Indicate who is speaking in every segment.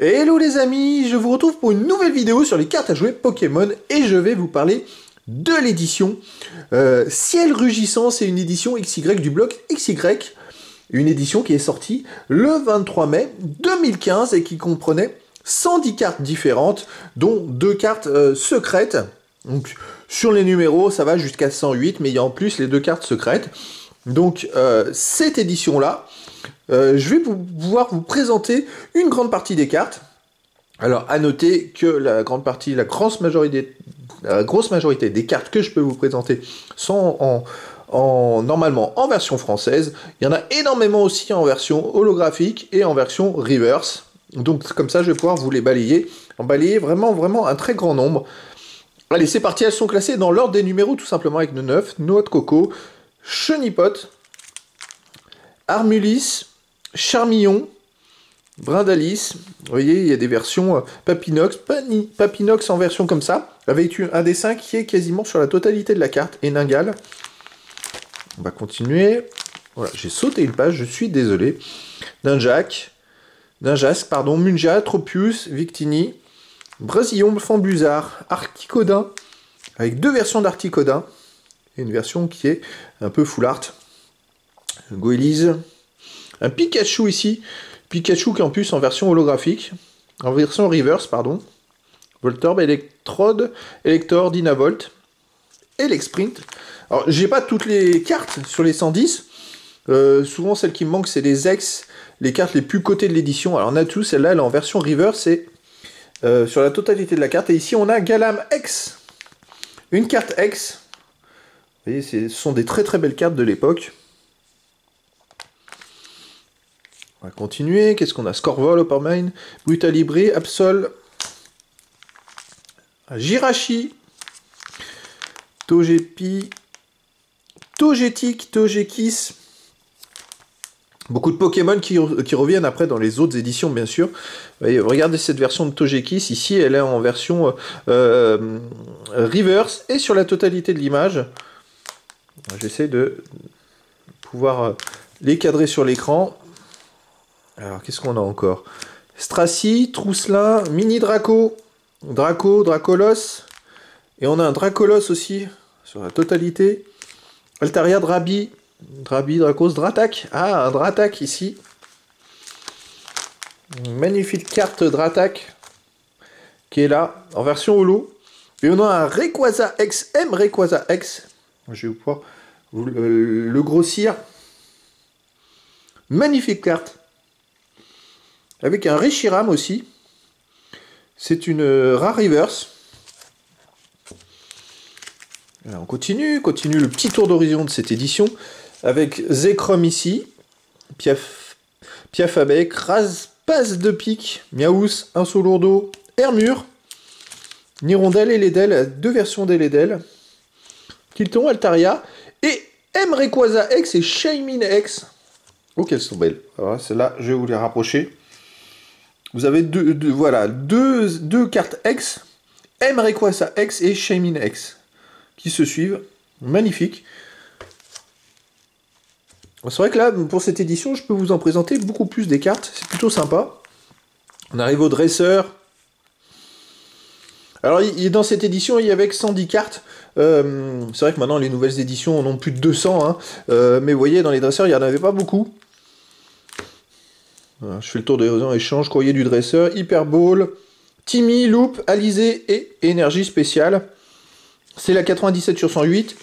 Speaker 1: Hello les amis, je vous retrouve pour une nouvelle vidéo sur les cartes à jouer Pokémon et je vais vous parler de l'édition euh, Ciel Rugissant, c'est une édition XY du bloc XY, une édition qui est sortie le 23 mai 2015 et qui comprenait 110 cartes différentes, dont deux cartes euh, secrètes. Donc sur les numéros, ça va jusqu'à 108, mais il y a en plus les deux cartes secrètes. Donc euh, cette édition-là, euh, je vais pouvoir vous présenter une grande partie des cartes. Alors, à noter que la grande partie, la grosse majorité, la grosse majorité des cartes que je peux vous présenter sont en, normalement en version française. Il y en a énormément aussi en version holographique et en version reverse. Donc, comme ça, je vais pouvoir vous les balayer. En balayer vraiment, vraiment un très grand nombre. Allez, c'est parti. Elles sont classées dans l'ordre des numéros, tout simplement, avec le 9, Noix de Coco, Chenipot, Armulis, Charmillon, Brindalis, vous voyez, il y a des versions euh, Papinox, Papinox en version comme ça, avec un dessin qui est quasiment sur la totalité de la carte, et Ningal. On va continuer. Voilà, j'ai sauté une page, je suis désolé. Ninjak, Ninjask, pardon, Munja, Tropius, Victini, Brasillon, Fambuzard, Articodin, avec deux versions d'Articodin, et une version qui est un peu full art. Goélise, un Pikachu ici. Pikachu qui est en version holographique. En version reverse, pardon. Voltorb, Electrode, Elector, Dynavolt, Sprint. Alors, j'ai pas toutes les cartes sur les 110. Euh, souvent, celles qui me manquent, c'est les ex, les cartes les plus cotées de l'édition. Alors, on a tout, celle-là, elle est en version reverse, c'est euh, sur la totalité de la carte. Et ici, on a Galam X. Une carte X. Vous voyez, ce sont des très très belles cartes de l'époque. On va continuer. Qu'est-ce qu'on a? Scorvol, Oppermine, Brutalibri, Absol, Jirachi, Togepi, Togetic, Togekis. Beaucoup de Pokémon qui, reviennent après dans les autres éditions, bien sûr. regardez cette version de Togekis. Ici, elle est en version euh, reverse et sur la totalité de l'image. J'essaie de pouvoir euh, les cadrer sur l'écran. Alors, qu'est-ce qu'on a encore? Stracy, Trousselin, Mini Draco, Draco, Dracolos. Et on a un Dracolos aussi, sur la totalité. Altaria, Drabi, Drabi, Dracos, Dratak. Ah, un Dratak ici. magnifique carte Dratak qui est là, en version holo. Et on a un Rayquaza X, M Rayquaza X. Je vais pouvoir le grossir. Magnifique carte. Avec un Reshiram aussi. C'est une euh, rare reverse. on continue, continue le petit tour d'horizon de cette édition. Avec Zekrom ici. Piaf, Piafabec, Passe de pique, Miaous, Insolourdo, Hermure, Nirondelle et Ledel, deux versions des Ledel, Kilton, Altaria, et Emrequaza X et Shaymin X. Oh, qu'elles sont belles. Celles-là, je vais vous les rapprocher. Vous avez deux, voilà, deux, cartes X, M Rayquaza X et Shamin X, qui se suivent. Magnifique. C'est vrai que là, pour cette édition, je peux vous en présenter beaucoup plus des cartes. C'est plutôt sympa. On arrive au dresseur. Alors, dans cette édition, il y avait 110 cartes. Euh, c'est vrai que maintenant, les nouvelles éditions en ont plus de 200. Hein. Euh, mais vous voyez, dans les dresseurs, il n'y en avait pas beaucoup je fais le tour des réseaux échange, courrier du dresseur, Hyperball, Timmy, Loop, Alizé et Énergie spéciale. C'est la 97 sur 108.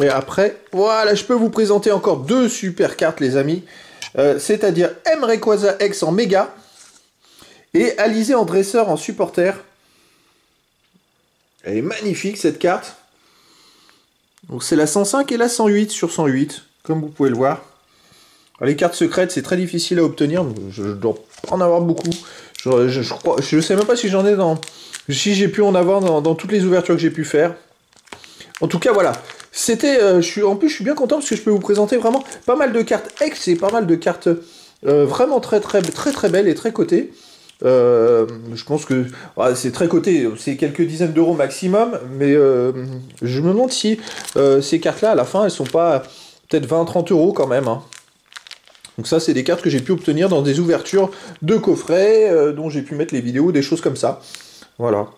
Speaker 1: Et après, voilà, je peux vous présenter encore deux super cartes, les amis. Euh, c'est-à-dire M Rayquaza X en méga et Alizé en dresseur en supporter. Elle est magnifique cette carte. Donc c'est la 105 et la 108 sur 108, comme vous pouvez le voir les cartes secrètes, c'est très difficile à obtenir. Je, dois en avoir beaucoup. Je, je, sais même pas si j'en ai dans. Si j'ai pu en avoir dans, toutes les ouvertures que j'ai pu faire. En tout cas, voilà. C'était. Euh, en plus, je suis bien content parce que je peux vous présenter vraiment pas mal de cartes ex et pas mal de cartes euh, vraiment très, très, très, très belles et très cotées. Euh, je pense que c'est très coté, c'est quelques dizaines d'euros maximum, mais je me demande si ces cartes-là, à la fin, elles sont pas peut-être 20-30 euros quand même. Hein. Donc ça, c'est des cartes que j'ai pu obtenir dans des ouvertures de coffrets, euh, dont j'ai pu mettre les vidéos, des choses comme ça. Voilà.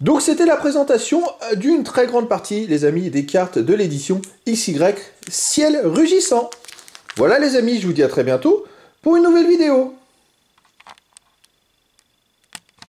Speaker 1: Donc c'était la présentation euh, d'une très grande partie, les amis, des cartes de l'édition XY Ciel Rugissant. Voilà les amis, je vous dis à très bientôt pour une nouvelle vidéo.